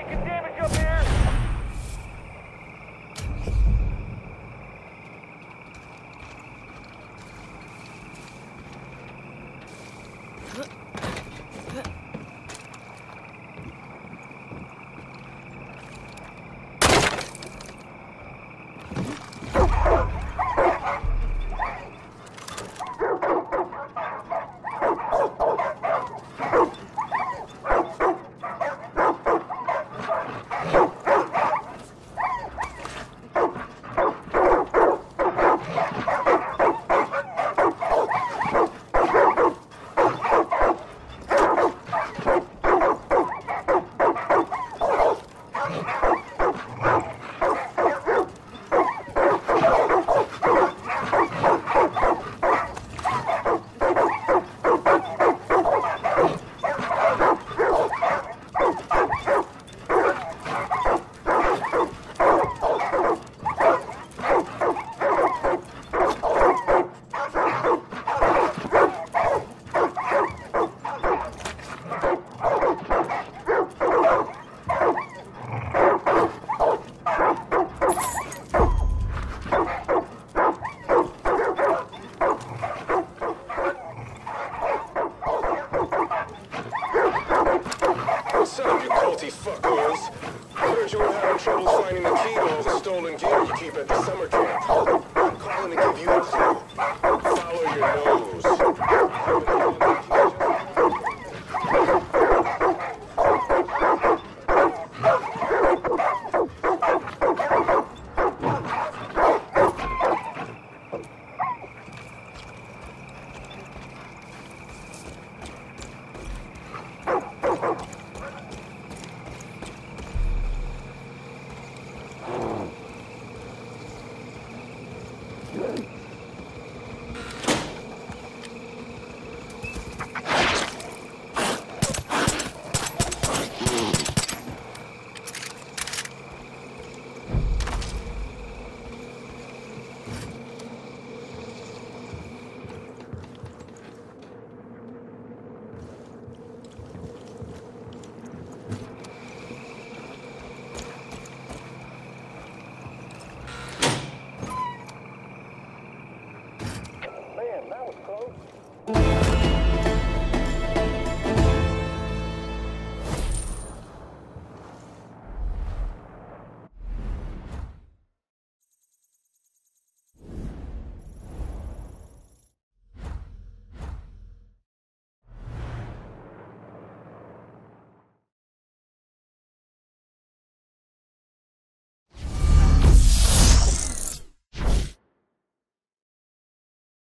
They can You guilty fuckers. I heard you were having trouble finding the key to all the stolen gear you keep at the summer camp.